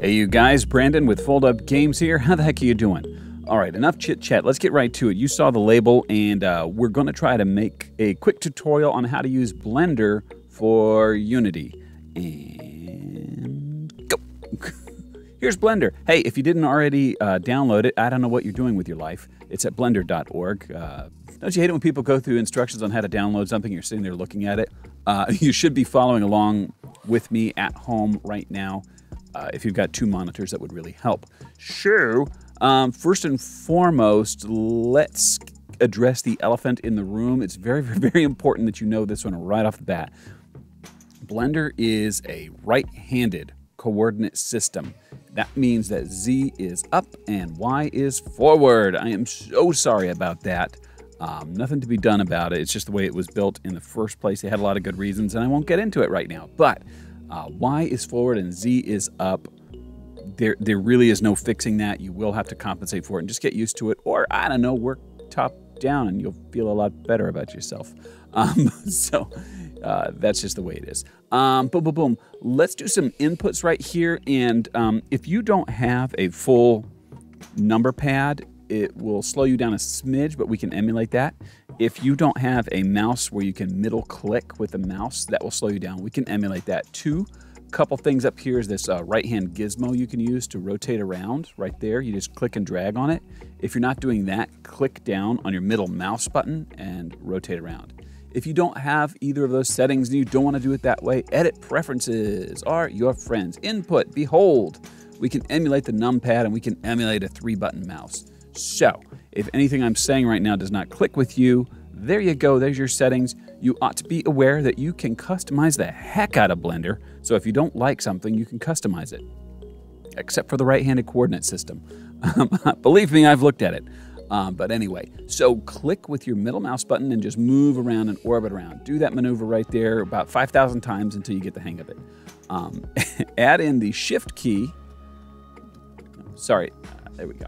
Hey, you guys, Brandon with Fold Up Games here. How the heck are you doing? All right, enough chit chat. Let's get right to it. You saw the label, and uh, we're going to try to make a quick tutorial on how to use Blender for Unity. And go. Here's Blender. Hey, if you didn't already uh, download it, I don't know what you're doing with your life. It's at blender.org. Uh, don't you hate it when people go through instructions on how to download something? You're sitting there looking at it. Uh, you should be following along with me at home right now. Uh, if you've got two monitors, that would really help. Sure. um, first and foremost, let's address the elephant in the room. It's very, very, very important that you know this one right off the bat. Blender is a right handed coordinate system. That means that Z is up and Y is forward. I am so sorry about that. Um, nothing to be done about it. It's just the way it was built in the first place. They had a lot of good reasons, and I won't get into it right now. But uh, y is forward and Z is up. There, there really is no fixing that. You will have to compensate for it and just get used to it. Or, I don't know, work top down and you'll feel a lot better about yourself. Um, so uh, that's just the way it is. Um, boom, boom, boom. Let's do some inputs right here. And um, if you don't have a full number pad, it will slow you down a smidge, but we can emulate that. If you don't have a mouse where you can middle click with the mouse, that will slow you down. We can emulate that too. A couple things up here is this uh, right hand gizmo you can use to rotate around right there. You just click and drag on it. If you're not doing that, click down on your middle mouse button and rotate around. If you don't have either of those settings and you don't want to do it that way, edit preferences are your friends. Input, behold, we can emulate the numpad and we can emulate a three button mouse. So, if anything I'm saying right now does not click with you, there you go, there's your settings. You ought to be aware that you can customize the heck out of Blender. So if you don't like something, you can customize it. Except for the right-handed coordinate system. Believe me, I've looked at it. Um, but anyway, so click with your middle mouse button and just move around and orbit around. Do that maneuver right there about 5,000 times until you get the hang of it. Um, add in the shift key. Sorry, uh, there we go.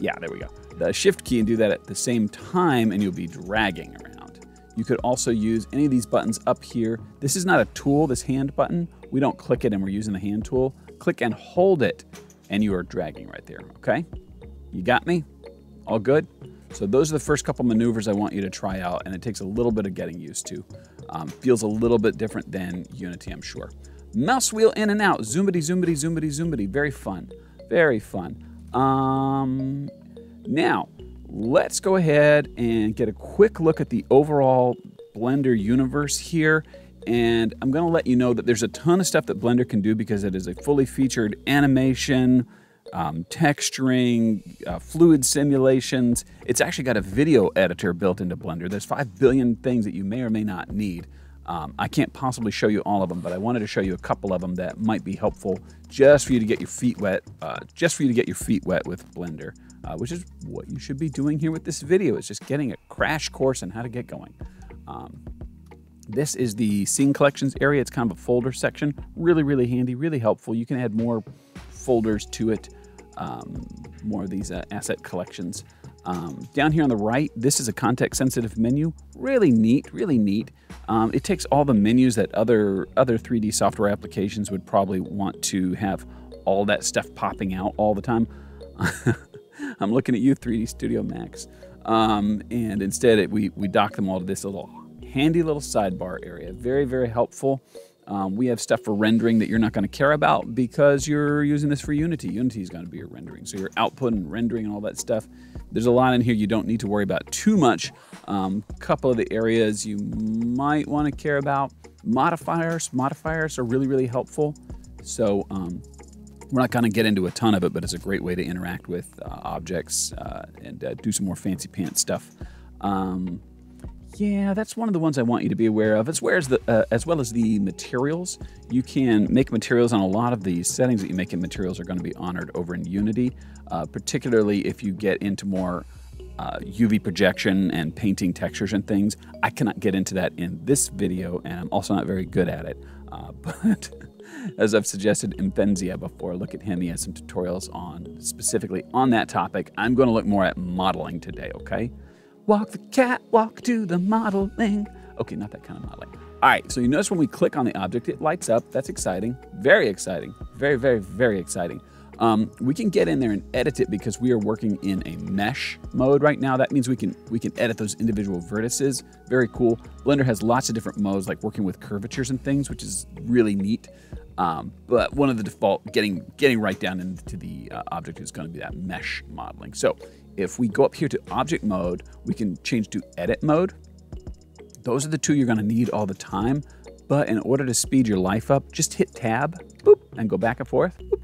Yeah, there we go. The shift key and do that at the same time and you'll be dragging around. You could also use any of these buttons up here. This is not a tool, this hand button. We don't click it and we're using the hand tool. Click and hold it and you are dragging right there, okay? You got me? All good? So those are the first couple maneuvers I want you to try out and it takes a little bit of getting used to. Um, feels a little bit different than Unity, I'm sure. Mouse wheel in and out, zoomity, zoomity, zoomity, zoomity. Very fun, very fun. Um, now, let's go ahead and get a quick look at the overall Blender universe here. And I'm going to let you know that there's a ton of stuff that Blender can do because it is a fully featured animation, um, texturing, uh, fluid simulations. It's actually got a video editor built into Blender. There's 5 billion things that you may or may not need. Um, I can't possibly show you all of them, but I wanted to show you a couple of them that might be helpful just for you to get your feet wet, uh, just for you to get your feet wet with Blender, uh, which is what you should be doing here with this video. It's just getting a crash course on how to get going. Um, this is the scene collections area. It's kind of a folder section. Really, really handy, really helpful. You can add more folders to it, um, more of these uh, asset collections. Um, down here on the right, this is a context sensitive menu. Really neat, really neat. Um, it takes all the menus that other other 3D software applications would probably want to have all that stuff popping out all the time. I'm looking at you, 3D Studio Max. Um, and instead, it, we, we dock them all to this little handy little sidebar area. Very, very helpful. Um, we have stuff for rendering that you're not going to care about because you're using this for Unity. Unity is going to be your rendering. So your output and rendering and all that stuff. There's a lot in here you don't need to worry about too much. A um, couple of the areas you might want to care about. Modifiers. Modifiers are really, really helpful. So um, we're not going to get into a ton of it, but it's a great way to interact with uh, objects uh, and uh, do some more fancy pants stuff. Yeah, that's one of the ones I want you to be aware of, as well as the uh, as well as the materials. You can make materials, on a lot of the settings that you make in materials are going to be honored over in Unity, uh, particularly if you get into more uh, UV projection and painting textures and things. I cannot get into that in this video, and I'm also not very good at it. Uh, but as I've suggested Imphenzia before, look at him. He has some tutorials on specifically on that topic. I'm going to look more at modeling today. Okay. Walk the catwalk to the modeling. Okay, not that kind of modeling. All right, so you notice when we click on the object, it lights up. That's exciting. Very exciting. Very, very, very exciting. Um, we can get in there and edit it because we are working in a mesh mode right now. That means we can we can edit those individual vertices. Very cool. Blender has lots of different modes, like working with curvatures and things, which is really neat. Um, but one of the default, getting getting right down into the uh, object is going to be that mesh modeling. So if we go up here to object mode, we can change to edit mode. Those are the two you're going to need all the time. But in order to speed your life up, just hit tab, boop, and go back and forth. Boop,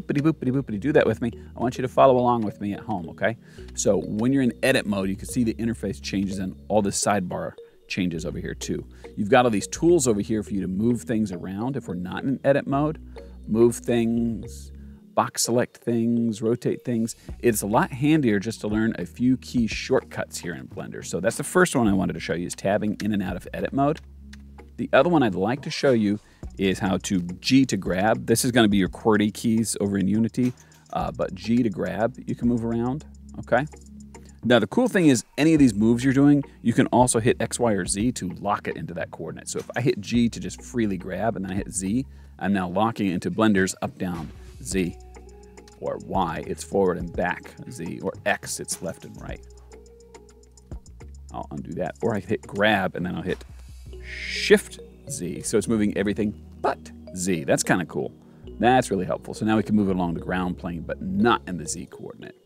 boopity boopity boopity. Do that with me. I want you to follow along with me at home, okay? So when you're in edit mode, you can see the interface changes and all the sidebar changes over here too. You've got all these tools over here for you to move things around if we're not in edit mode. Move things, box select things, rotate things. It's a lot handier just to learn a few key shortcuts here in Blender. So that's the first one I wanted to show you is tabbing in and out of edit mode. The other one I'd like to show you is how to G to grab. This is going to be your QWERTY keys over in Unity, uh, but G to grab, you can move around, okay? Now, the cool thing is any of these moves you're doing, you can also hit X, Y, or Z to lock it into that coordinate. So if I hit G to just freely grab and then I hit Z, I'm now locking it into Blender's up, down, Z. Or Y, it's forward and back, Z. Or X, it's left and right. I'll undo that. Or I hit grab and then I'll hit Shift Z. So it's moving everything but Z. That's kind of cool. That's really helpful. So now we can move it along the ground plane, but not in the Z coordinate.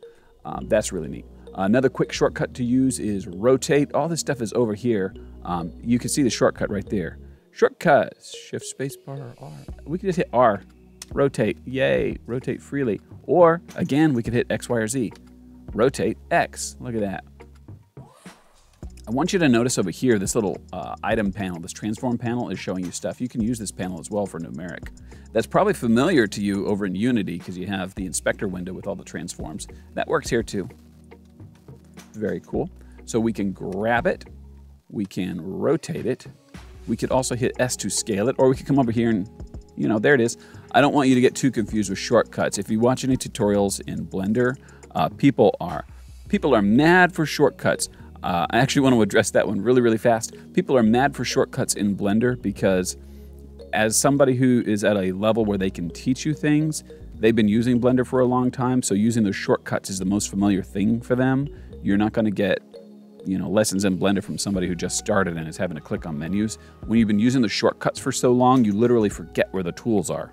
Um, that's really neat. Another quick shortcut to use is rotate. All this stuff is over here. Um, you can see the shortcut right there. Shortcuts, shift space bar R. We can just hit R, rotate, yay, rotate freely. Or again, we could hit X, Y, or Z. Rotate X, look at that. I want you to notice over here, this little uh, item panel, this transform panel is showing you stuff. You can use this panel as well for numeric. That's probably familiar to you over in Unity because you have the inspector window with all the transforms. That works here too. Very cool. So we can grab it, we can rotate it, we could also hit S to scale it, or we could come over here and, you know, there it is. I don't want you to get too confused with shortcuts. If you watch any tutorials in Blender, uh, people are people are mad for shortcuts. Uh, I actually want to address that one really, really fast. People are mad for shortcuts in Blender because, as somebody who is at a level where they can teach you things, they've been using Blender for a long time, so using those shortcuts is the most familiar thing for them. You're not going to get you know lessons in blender from somebody who just started and is having to click on menus when you've been using the shortcuts for so long you literally forget where the tools are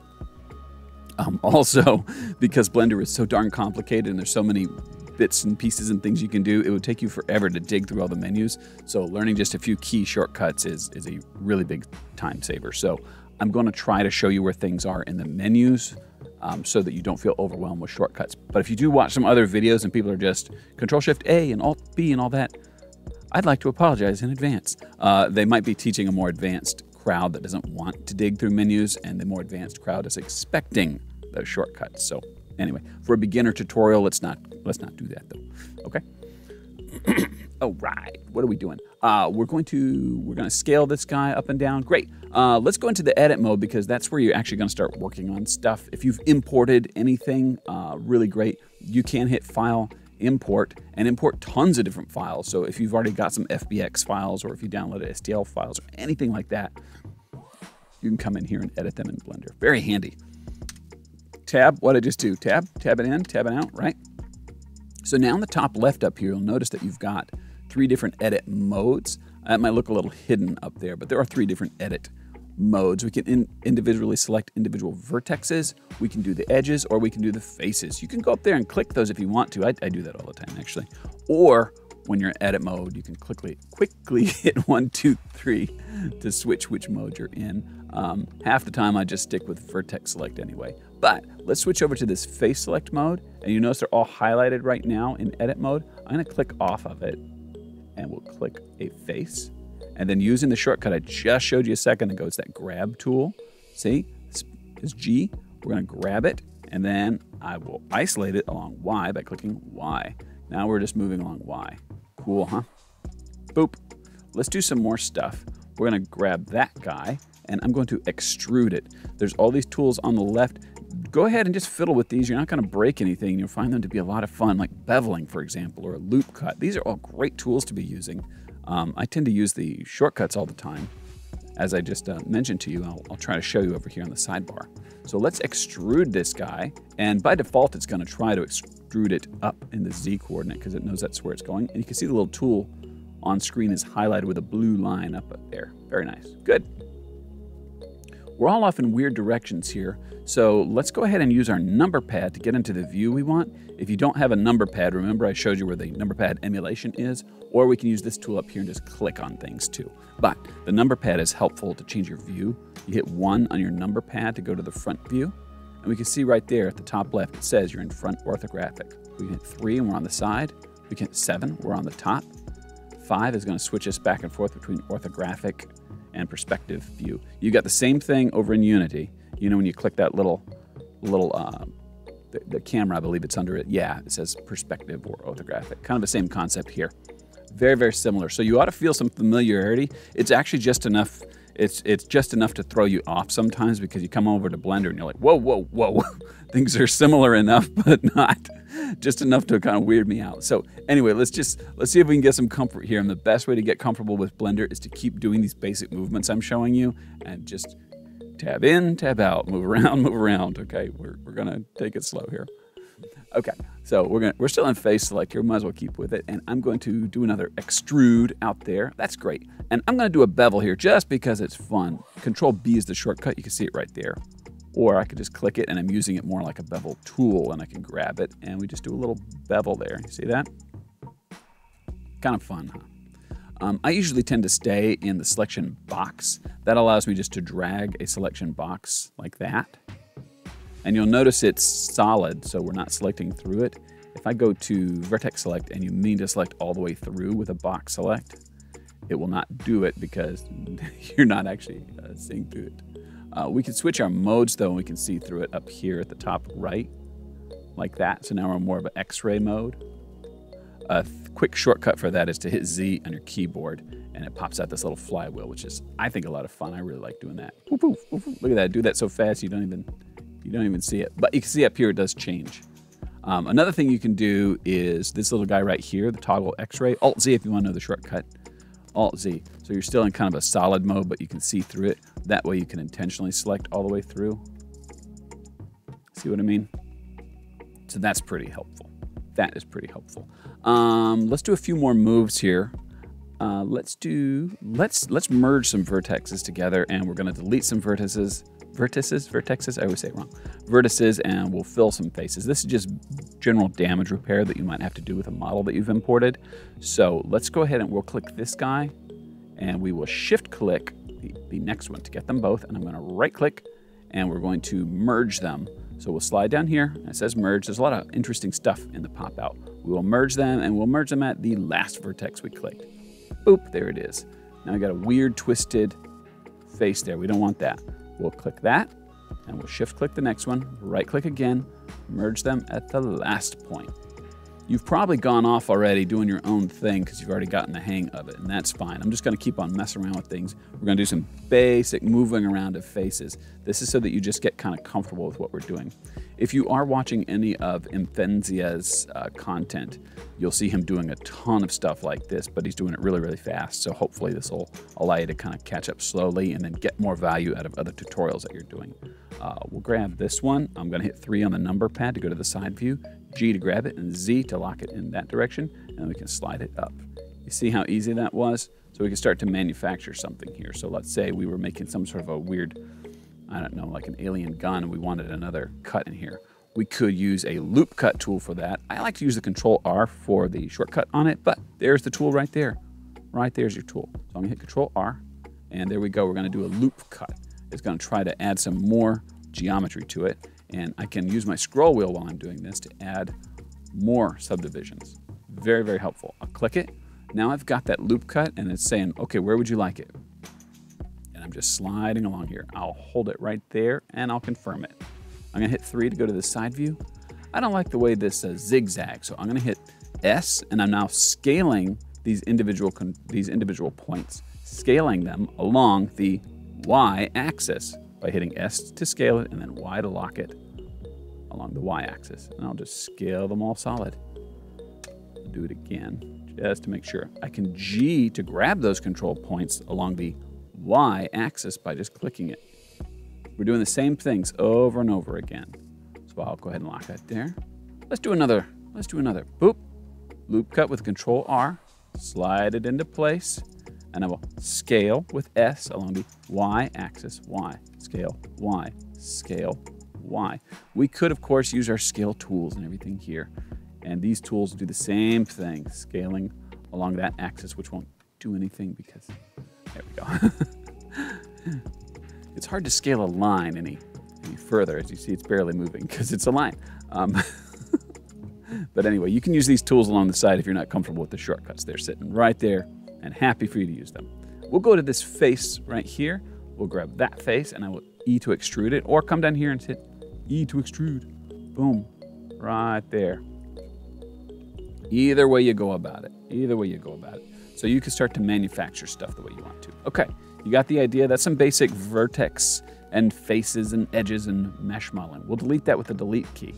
um, also because blender is so darn complicated and there's so many bits and pieces and things you can do, it would take you forever to dig through all the menus. So learning just a few key shortcuts is, is a really big time saver. So I'm going to try to show you where things are in the menus um, so that you don't feel overwhelmed with shortcuts. But if you do watch some other videos and people are just Control Shift A and Alt B and all that, I'd like to apologize in advance. Uh, they might be teaching a more advanced crowd that doesn't want to dig through menus, and the more advanced crowd is expecting those shortcuts. So Anyway, for a beginner tutorial, let's not let's not do that though. Okay. All right. What are we doing? Uh, we're going to we're going to scale this guy up and down. Great. Uh, let's go into the edit mode because that's where you're actually going to start working on stuff. If you've imported anything, uh, really great. You can hit File, Import, and import tons of different files. So if you've already got some FBX files, or if you downloaded STL files, or anything like that, you can come in here and edit them in Blender. Very handy tab, what I just do, tab, tab it in, tab it out, right? So now in the top left up here, you'll notice that you've got three different edit modes. That might look a little hidden up there, but there are three different edit modes. We can in individually select individual vertexes, we can do the edges, or we can do the faces. You can go up there and click those if you want to. I, I do that all the time, actually. Or when you're in edit mode, you can quickly quickly hit one, two, three to switch which mode you're in. Um, half the time I just stick with vertex select anyway. But let's switch over to this face select mode. And you notice they're all highlighted right now in edit mode. I'm gonna click off of it and we'll click a face. And then using the shortcut I just showed you a second ago, it's that grab tool. See, it's G. We're gonna grab it and then I will isolate it along Y by clicking Y. Now we're just moving along Y. Cool, huh? Boop. Let's do some more stuff. We're gonna grab that guy and I'm going to extrude it. There's all these tools on the left go ahead and just fiddle with these. You're not to break anything. You'll find them to be a lot of fun, like beveling, for example, or a loop cut. These are all great tools to be using. Um, I tend to use the shortcuts all the time. as I just uh, mentioned to you, I'll, I'll try to show you over here on the sidebar. So let's extrude this guy. And by default, it's going to try to extrude it up in the Z coordinate because it knows that's where it's going. And you can see the little tool on screen is highlighted with a blue line up there. Very nice. Good. We're all off in weird directions here, so let's go ahead and use our number pad to get into the view we want. If you don't have a number pad, remember I showed you where the number pad emulation is, or we can use this tool up here and just click on things too. But the number pad is helpful to change your view. You hit one on your number pad to go to the front view, and we can see right there at the top left, it says you're in front orthographic. We hit three and we're on the side. We can hit seven, we're on the top. Five is gonna switch us back and forth between orthographic and perspective view. You got the same thing over in Unity. You know when you click that little, little, uh, the, the, camera, I believe it's under it. Yeah, it says perspective or orthographic. Kind of the same concept here. Very, very similar. So you ought to feel some familiarity. It's actually just enough. It's it's just enough to throw you off sometimes because you come over to Blender and you're like, whoa, whoa, whoa. Things are similar enough, but not just enough to kind of weird me out. So anyway, let's just let's see if we can get some comfort here. And the best way to get comfortable with Blender is to keep doing these basic movements I'm showing you and just tab in, tab out, move around, move around. Okay, we're, we're gonna take it slow here. Okay, so we're gonna we're still in face select here. Might as well keep with it. And I'm going to do another extrude out there. That's great. And I'm gonna do a bevel here just because it's fun. Control B is the shortcut. You can see it right there. Or I could just click it and I'm using it more like a bevel tool and I can grab it and we just do a little bevel there. You see that? Kind of fun, huh? Um, I usually tend to stay in the selection box. That allows me just to drag a selection box like that. And you'll notice it's solid, so we're not selecting through it. If I go to vertex select and you mean to select all the way through with a box select, it will not do it because you're not actually uh, seeing through it. Uh, we can switch our modes though, and we can see through it up here at the top right, like that. So now we're more of an X-ray mode. A quick shortcut for that is to hit Z on your keyboard, and it pops out this little flywheel, which is, I think, a lot of fun. I really like doing that. Look at that, do that so fast you don't even you don't even see it. But you can see up here it does change. Um, another thing you can do is this little guy right here, the toggle X-ray, Alt Z if you want to know the shortcut. Alt Z. So you're still in kind of a solid mode, but you can see through it. That way you can intentionally select all the way through. See what I mean? So that's pretty helpful. That is pretty helpful. Um, let's do a few more moves here. Uh, let's do let's let's merge some vertexes together, and we're going to delete some vertices vertices, vertexes, I always say it wrong, vertices, and we'll fill some faces. This is just general damage repair that you might have to do with a model that you've imported. So let's go ahead and we'll click this guy, and we will shift click the, the next one to get them both, and I'm gonna right click, and we're going to merge them. So we'll slide down here, it says merge. There's a lot of interesting stuff in the pop out. We will merge them, and we'll merge them at the last vertex we clicked. Boop, there it is. Now I got a weird twisted face there. We don't want that. We'll click that and we'll shift click the next one, right click again, merge them at the last point. You've probably gone off already doing your own thing because you've already gotten the hang of it, and that's fine. I'm just going to keep on messing around with things. We're going to do some basic moving around of faces. This is so that you just get kind of comfortable with what we're doing. If you are watching any of Imphenzia's uh, content, you'll see him doing a ton of stuff like this, but he's doing it really, really fast. So hopefully this will allow you to kind of catch up slowly and then get more value out of other tutorials that you're doing. Uh, we'll grab this one. I'm going to hit 3 on the number pad to go to the side view. G to grab it, and Z to lock it in that direction, and we can slide it up. You see how easy that was? So we can start to manufacture something here. So let's say we were making some sort of a weird, I don't know, like an alien gun, and we wanted another cut in here. We could use a loop cut tool for that. I like to use the control R for the shortcut on it, but there's the tool right there. Right there's your tool. So I'm gonna hit control R, and there we go. We're gonna do a loop cut. It's gonna try to add some more geometry to it. And I can use my scroll wheel while I'm doing this to add more subdivisions. Very, very helpful. I'll click it. Now I've got that loop cut and it's saying, okay, where would you like it? And I'm just sliding along here. I'll hold it right there and I'll confirm it. I'm gonna hit three to go to the side view. I don't like the way this uh, zigzag, so I'm gonna hit S and I'm now scaling these individual, these individual points, scaling them along the Y axis by hitting S to scale it and then Y to lock it along the y-axis. And I'll just scale them all solid. I'll do it again just to make sure. I can G to grab those control points along the Y axis by just clicking it. We're doing the same things over and over again. So I'll go ahead and lock that there. Let's do another. Let's do another. Boop. Loop cut with Control R. Slide it into place. And I will scale with S along the Y axis. Y. Scale. Y. Scale. Y. We could, of course, use our scale tools and everything here. And these tools do the same thing, scaling along that axis, which won't do anything because, there we go. it's hard to scale a line any, any further. As you see, it's barely moving because it's a line. Um, but anyway, you can use these tools along the side if you're not comfortable with the shortcuts. They're sitting right there and happy for you to use them. We'll go to this face right here. We'll grab that face and I will E to extrude it or come down here and hit E to extrude. Boom, right there. Either way you go about it. Either way you go about it. So you can start to manufacture stuff the way you want to. Okay, you got the idea. That's some basic vertex and faces and edges and mesh modeling. We'll delete that with the delete key.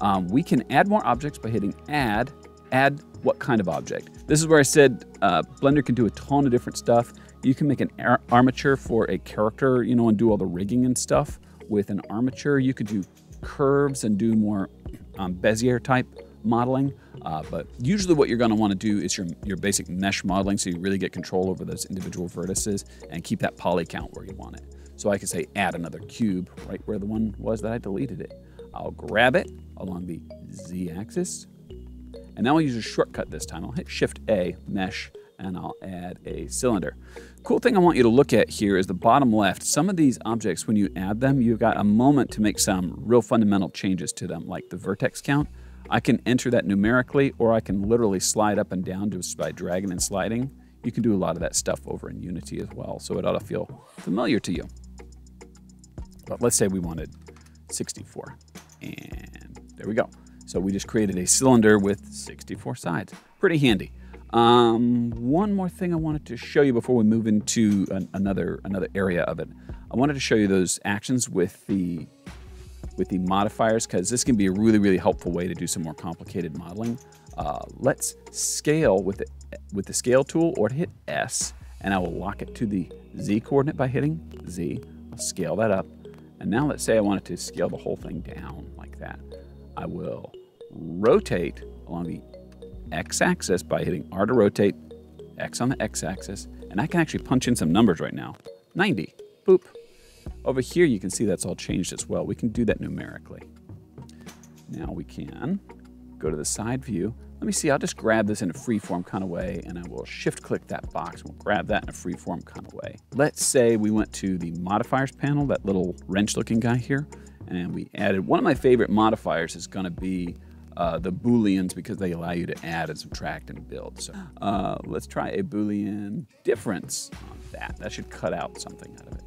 Um, we can add more objects by hitting add. Add what kind of object? This is where I said uh, Blender can do a ton of different stuff. You can make an armature for a character, you know, and do all the rigging and stuff with an armature. You could do curves and do more um, Bezier type modeling. Uh, but usually what you're going to want to do is your, your basic mesh modeling so you really get control over those individual vertices and keep that poly count where you want it. So I can say add another cube right where the one was that I deleted it. I'll grab it along the z-axis and now I'll use a shortcut this time. I'll hit Shift A, Mesh, and I'll add a cylinder. Cool thing I want you to look at here is the bottom left. Some of these objects, when you add them, you've got a moment to make some real fundamental changes to them, like the vertex count. I can enter that numerically, or I can literally slide up and down just by dragging and sliding. You can do a lot of that stuff over in Unity as well, so it ought to feel familiar to you. But let's say we wanted 64, and there we go. So we just created a cylinder with 64 sides. Pretty handy. Um, one more thing I wanted to show you before we move into an, another another area of it. I wanted to show you those actions with the with the modifiers because this can be a really really helpful way to do some more complicated modeling. Uh, let's scale with the with the scale tool or hit S and I will lock it to the Z coordinate by hitting Z. I'll scale that up. And now let's say I wanted to scale the whole thing down like that. I will rotate along the x-axis by hitting R to rotate, X on the x-axis, and I can actually punch in some numbers right now. 90, boop. Over here you can see that's all changed as well. We can do that numerically. Now we can go to the side view. Let me see, I'll just grab this in a freeform kind of way and I will shift click that box. We'll grab that in a freeform kind of way. Let's say we went to the modifiers panel, that little wrench looking guy here, and we added, one of my favorite modifiers is gonna be uh, the booleans because they allow you to add and subtract and build. So uh, let's try a boolean difference on that. That should cut out something out of it.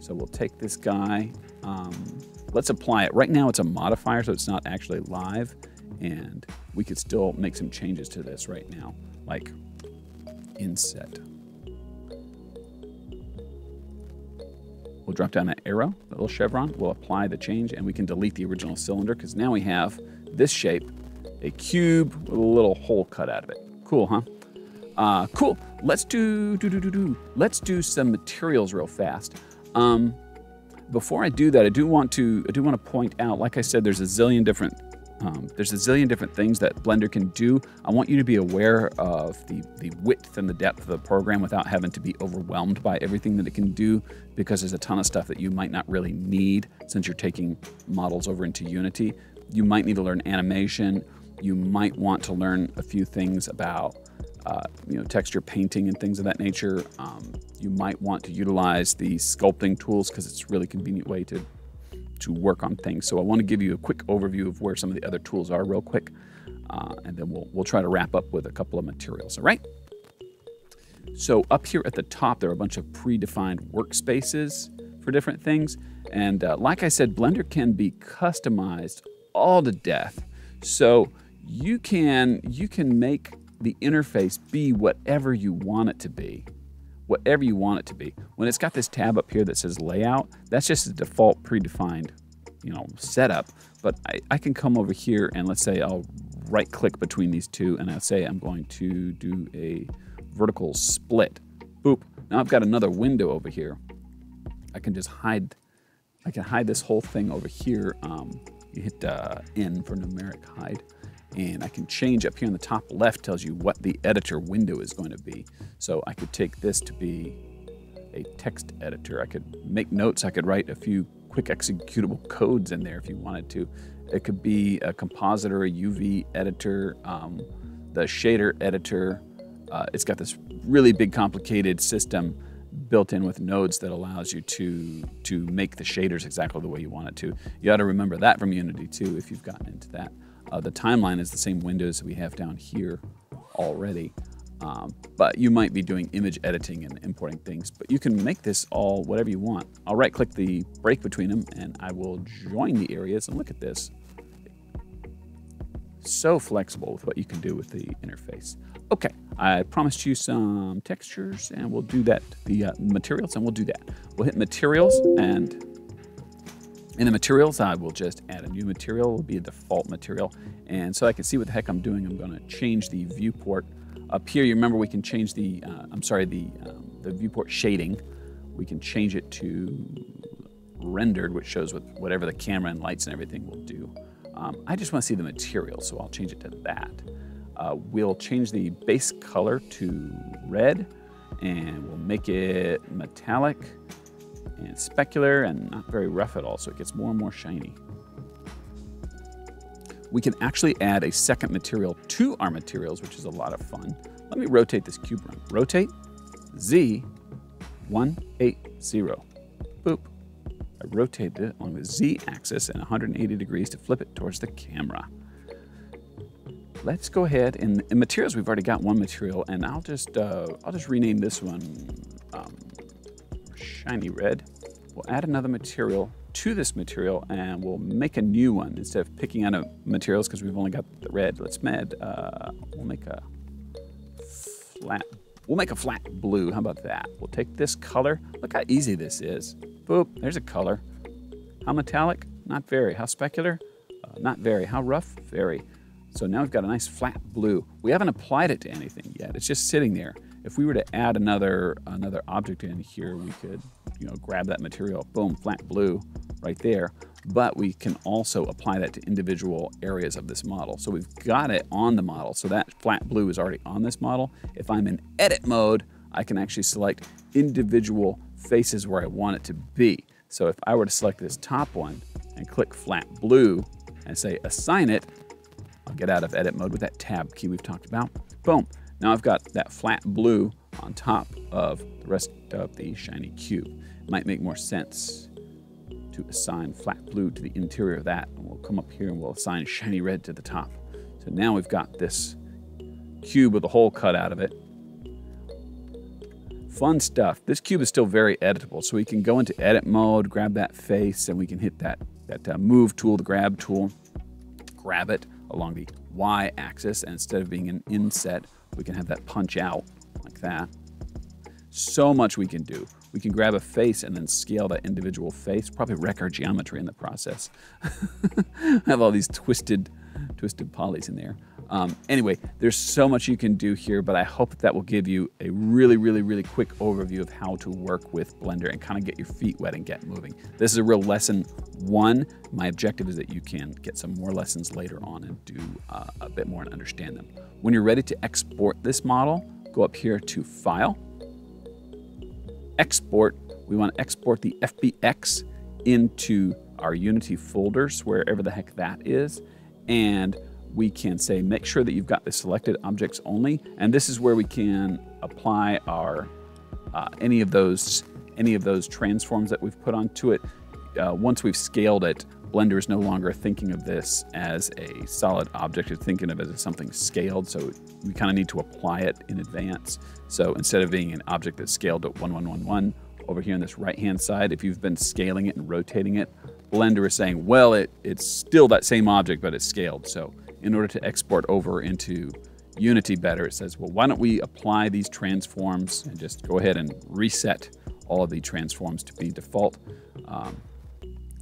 So we'll take this guy. Um, let's apply it. Right now it's a modifier, so it's not actually live. And we could still make some changes to this right now, like inset. We'll drop down that arrow, that little chevron. We'll apply the change, and we can delete the original cylinder because now we have this shape, a cube with a little hole cut out of it. Cool, huh? Uh, cool. Let's do, do, do, do, do. Let's do some materials real fast. Um, before I do that, I do want to, I do want to point out, like I said, there's a zillion different um, there's a zillion different things that Blender can do. I want you to be aware of the, the width and the depth of the program without having to be overwhelmed by everything that it can do because there's a ton of stuff that you might not really need since you're taking models over into Unity you might need to learn animation. You might want to learn a few things about uh, you know, texture painting and things of that nature. Um, you might want to utilize the sculpting tools because it's a really convenient way to to work on things. So I want to give you a quick overview of where some of the other tools are real quick, uh, and then we'll, we'll try to wrap up with a couple of materials, all right? So up here at the top, there are a bunch of predefined workspaces for different things. And uh, like I said, Blender can be customized all to death. So you can you can make the interface be whatever you want it to be. Whatever you want it to be. When it's got this tab up here that says layout, that's just a default predefined, you know, setup. But I, I can come over here and let's say I'll right click between these two and I'll say I'm going to do a vertical split. Boop. Now I've got another window over here. I can just hide, I can hide this whole thing over here. Um, you hit uh, N for numeric hide and I can change up here on the top left tells you what the editor window is going to be. So I could take this to be a text editor. I could make notes. I could write a few quick executable codes in there if you wanted to. It could be a compositor, a UV editor, um, the shader editor. Uh, it's got this really big complicated system built in with nodes that allows you to to make the shaders exactly the way you want it to. You ought to remember that from Unity too if you've gotten into that. Uh, the timeline is the same windows we have down here already. Um, but you might be doing image editing and importing things. But you can make this all whatever you want. I'll right click the break between them and I will join the areas and look at this. So flexible with what you can do with the interface. Okay, I promised you some textures and we'll do that, the uh, materials, and we'll do that. We'll hit materials and in the materials, I will just add a new material, it will be a default material. And so I can see what the heck I'm doing, I'm gonna change the viewport. Up here, you remember we can change the, uh, I'm sorry, the, um, the viewport shading. We can change it to rendered, which shows what, whatever the camera and lights and everything will do. Um, I just wanna see the material, so I'll change it to that. Uh, we'll change the base color to red, and we'll make it metallic and specular and not very rough at all, so it gets more and more shiny. We can actually add a second material to our materials, which is a lot of fun. Let me rotate this cube around. Rotate, Z, 180. Boop. I rotated it along the Z axis and 180 degrees to flip it towards the camera. Let's go ahead and in materials we've already got one material and I'll just uh, I'll just rename this one um, shiny red. We'll add another material to this material and we'll make a new one instead of picking out materials because we've only got the red. Let's med, uh, we'll make a flat, we'll make a flat blue. How about that? We'll take this color. Look how easy this is. Boop, there's a color. How metallic? Not very. How specular? Uh, not very. How rough? Very. So now we've got a nice flat blue. We haven't applied it to anything yet. It's just sitting there. If we were to add another another object in here, we could you know grab that material, boom, flat blue right there. But we can also apply that to individual areas of this model. So we've got it on the model. So that flat blue is already on this model. If I'm in edit mode, I can actually select individual faces where I want it to be. So if I were to select this top one and click flat blue and say assign it, I'll get out of edit mode with that tab key we've talked about. Boom. Now I've got that flat blue on top of the rest of the shiny cube. It might make more sense to assign flat blue to the interior of that. And we'll come up here and we'll assign shiny red to the top. So now we've got this cube with a hole cut out of it. Fun stuff. This cube is still very editable, so we can go into edit mode, grab that face, and we can hit that, that uh, move tool, the grab tool, grab it along the Y axis, and instead of being an inset, we can have that punch out like that. So much we can do. We can grab a face and then scale that individual face, probably wreck our geometry in the process. I have all these twisted, twisted polys in there. Um, anyway, there's so much you can do here, but I hope that will give you a really, really, really quick overview of how to work with Blender and kind of get your feet wet and get moving. This is a real lesson one. My objective is that you can get some more lessons later on and do uh, a bit more and understand them. When you're ready to export this model, go up here to File, Export. We want to export the FBX into our Unity folders, wherever the heck that is. And we can say make sure that you've got the selected objects only, and this is where we can apply our uh, any of those any of those transforms that we've put onto it. Uh, once we've scaled it, Blender is no longer thinking of this as a solid object, it's thinking of it as something scaled, so we kind of need to apply it in advance. So instead of being an object that's scaled at 1111, over here on this right-hand side, if you've been scaling it and rotating it, Blender is saying, well, it, it's still that same object, but it's scaled. So in order to export over into Unity better, it says, well, why don't we apply these transforms and just go ahead and reset all of the transforms to be default. Um,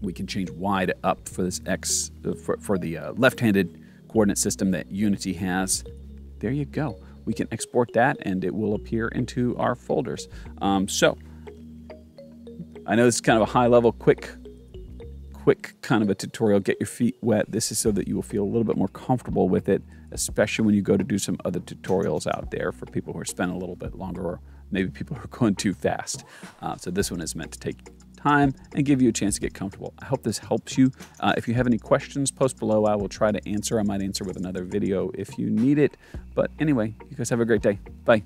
we can change Y to up for this X, uh, for, for the uh, left-handed coordinate system that Unity has. There you go. we can export that and it will appear into our folders. Um, so I know this is kind of a high level, quick quick kind of a tutorial, get your feet wet. This is so that you will feel a little bit more comfortable with it, especially when you go to do some other tutorials out there for people who are spending a little bit longer or maybe people who are going too fast. Uh, so this one is meant to take time and give you a chance to get comfortable. I hope this helps you. Uh, if you have any questions, post below. I will try to answer. I might answer with another video if you need it. But anyway, you guys have a great day. Bye.